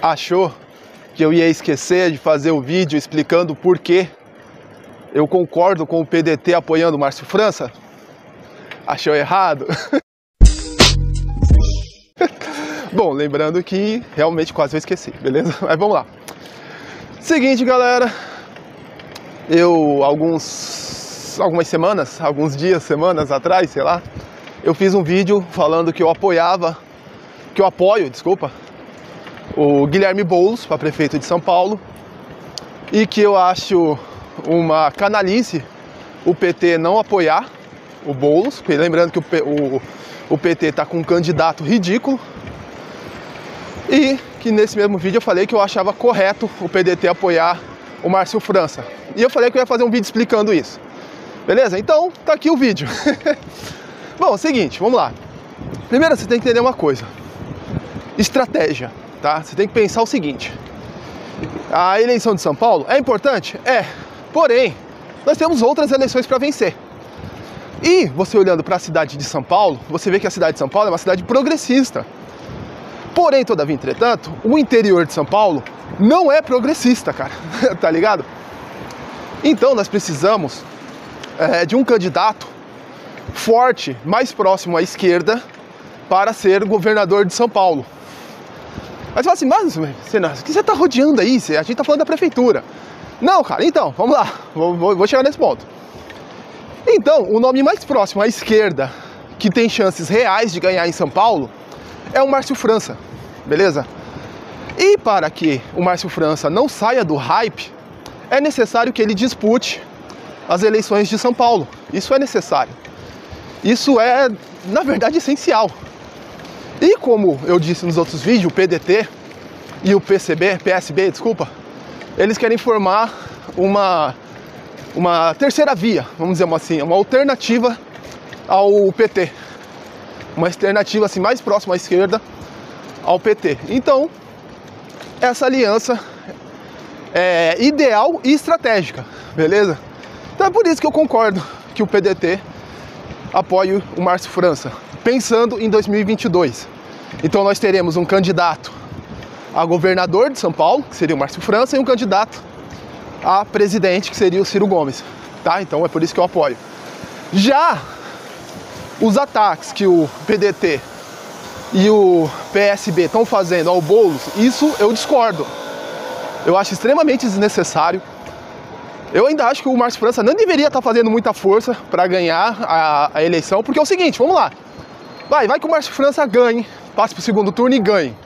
achou que eu ia esquecer de fazer o vídeo explicando por que eu concordo com o PDT apoiando o Márcio França? Achou errado? Bom, lembrando que realmente quase eu esqueci, beleza? Mas vamos lá. Seguinte, galera, eu alguns algumas semanas, alguns dias, semanas atrás, sei lá, eu fiz um vídeo falando que eu apoiava, que eu apoio, desculpa, o Guilherme Boulos para prefeito de São Paulo e que eu acho uma canalice o PT não apoiar o Boulos, lembrando que o, o, o PT está com um candidato ridículo e que nesse mesmo vídeo eu falei que eu achava correto o PDT apoiar o Márcio França. E eu falei que eu ia fazer um vídeo explicando isso. Beleza? Então, tá aqui o vídeo. Bom, é o seguinte, vamos lá. Primeiro você tem que entender uma coisa. Estratégia, tá? Você tem que pensar o seguinte. A eleição de São Paulo é importante? É. Porém, nós temos outras eleições para vencer. E você olhando para a cidade de São Paulo, você vê que a cidade de São Paulo é uma cidade progressista. Porém, todavia, entretanto, o interior de São Paulo não é progressista, cara, tá ligado? Então nós precisamos é, de um candidato forte, mais próximo à esquerda, para ser governador de São Paulo. Mas você fala assim, mas o que você está rodeando aí? A gente está falando da prefeitura. Não, cara, então, vamos lá, vou, vou, vou chegar nesse ponto. Então, o nome mais próximo à esquerda, que tem chances reais de ganhar em São Paulo, é o Márcio França beleza? E para que o Márcio França não saia do hype, é necessário que ele dispute as eleições de São Paulo. Isso é necessário. Isso é, na verdade, essencial. E como eu disse nos outros vídeos, o PDT e o PCB, PSB, desculpa, eles querem formar uma, uma terceira via, vamos dizer assim, uma alternativa ao PT. Uma alternativa assim mais próxima à esquerda ao PT. Então, essa aliança é ideal e estratégica, beleza? Então é por isso que eu concordo que o PDT apoie o Márcio França, pensando em 2022. Então nós teremos um candidato a governador de São Paulo, que seria o Márcio França, e um candidato a presidente, que seria o Ciro Gomes, tá? Então é por isso que eu apoio. Já os ataques que o PDT e o PSB estão fazendo ao Boulos, isso eu discordo. Eu acho extremamente desnecessário. Eu ainda acho que o Márcio França não deveria estar tá fazendo muita força para ganhar a, a, eleição, porque é o seguinte, vamos lá. Vai, vai que o Márcio França ganhe, passe para o segundo turno e ganhe.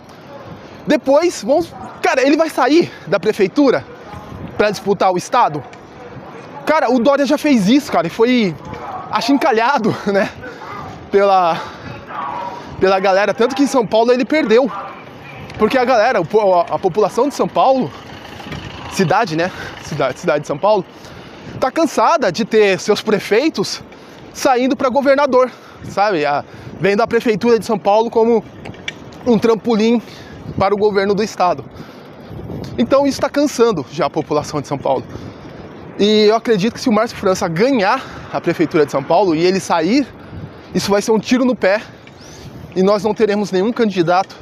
Depois, vamos, cara, ele vai sair da prefeitura para disputar o estado? Cara, o Dória já fez isso, cara, e foi achincalhado, né, pela pela galera, tanto que em São Paulo ele perdeu. Porque a galera, a, população de São Paulo, cidade, né? Cidade, cidade de São Paulo, tá cansada de ter seus prefeitos saindo para governador, sabe? A, vendo a prefeitura de São Paulo como um trampolim para o governo do estado. Então isso está cansando já a população de São Paulo. E eu acredito que se o Márcio França ganhar a prefeitura de São Paulo e ele sair, isso vai ser um tiro no pé e nós não teremos nenhum candidato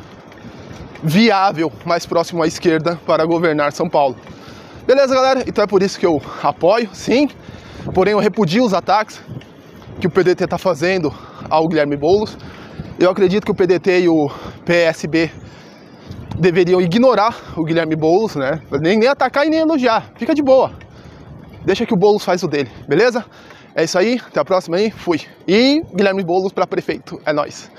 viável mais próximo à esquerda para governar São Paulo. Beleza, galera? Então é por isso que eu apoio, sim, porém eu repudio os ataques que o PDT está fazendo ao Guilherme Boulos. Eu acredito que o PDT e o PSB deveriam ignorar o Guilherme Boulos, né? Nem, nem atacar e nem elogiar. Fica de boa. Deixa que o Boulos faz o dele, beleza? É isso aí, até a próxima aí, fui. E Guilherme Boulos para prefeito, é nós.